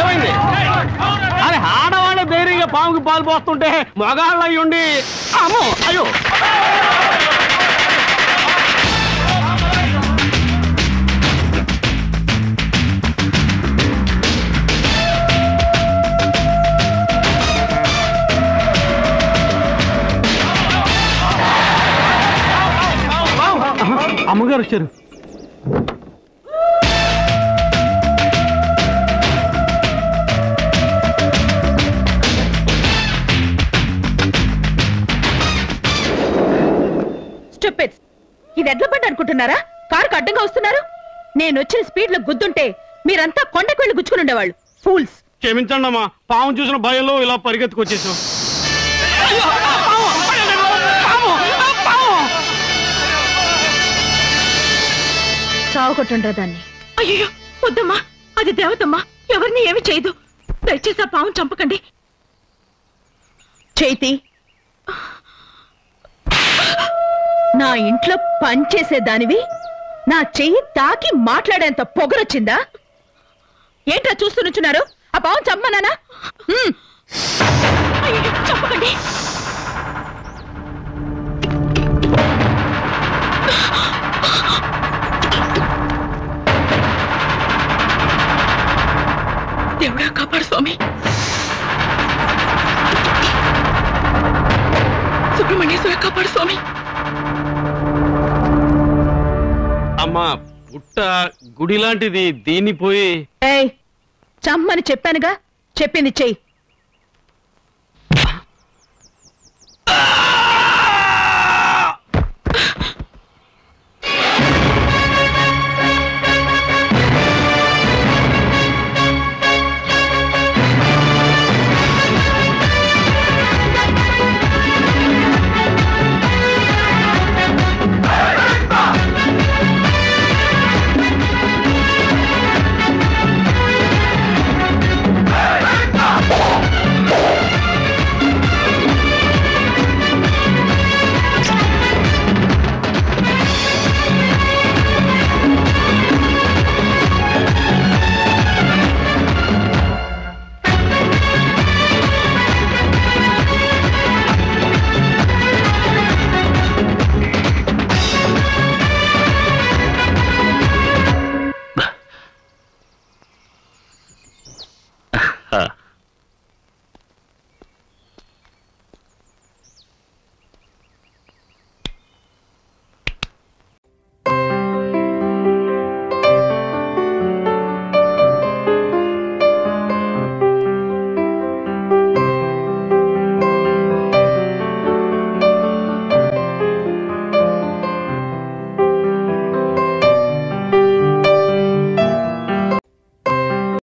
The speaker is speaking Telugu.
ఏమైంది? అరే ఆడవాళ్ళ ధైర్యంగా పాముకి పాలు పోస్తుంటే మగాళ్ళు అయ్యుండి అమ్మో అయ్యో. అమ్మగారు వచ్చారు. ఇది ఎడ్ల బండి అనుకుంటున్నారా? కారుకు అడ్డంగా వస్తున్నారు? నేను వచ్చిన స్పీడ్లో గుద్దుంటే మీరంతా కొండకు వెళ్ళి గుచ్చుకుని ఉండేవాళ్ళు. ఫూల్స్ క్షమించండి అమ్మా పాము చూసిన భయంలో ఇలా పరిగెత్తుకొచ్చేసాం చావకొట్టుండ్రా దాన్ని. అయ్యో వద్దమ్మా అది దేవతమ్మా ఎవరిని ఏమి చేయదు. దయచేసి ఆ పాము చంపకండి. చైతి. నా ఇంట్లో పనిచేసే దానివి నా చెయ్యి తాకి మాట్లాడేంత పొగరొచ్చిందా? ఏంట్రా చూస్తూ నుంచున్నారు? ఆ పావం చమ్మనానా చెప్పకండి దేవుడా కాపాడు స్వామి. సుబ్రహ్మణ్యేశ్వర కాపాడు స్వామి. అమ్మా పుట్ట గుడి లాంటిది దీన్ని పోయి. ఏయ్ చమ్మని చెప్పానుగా చెప్పింది చెయ్యి.